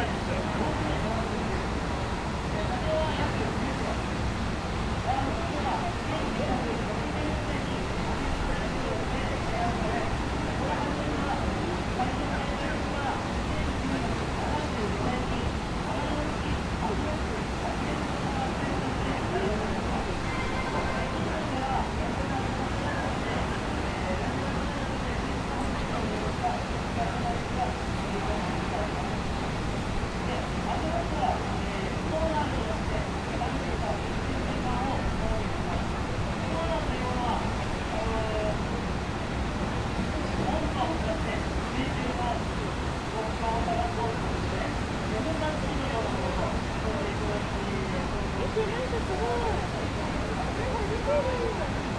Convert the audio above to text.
Thank you. 이렇게 해야 되고 내가 이렇게 해야 되는 거야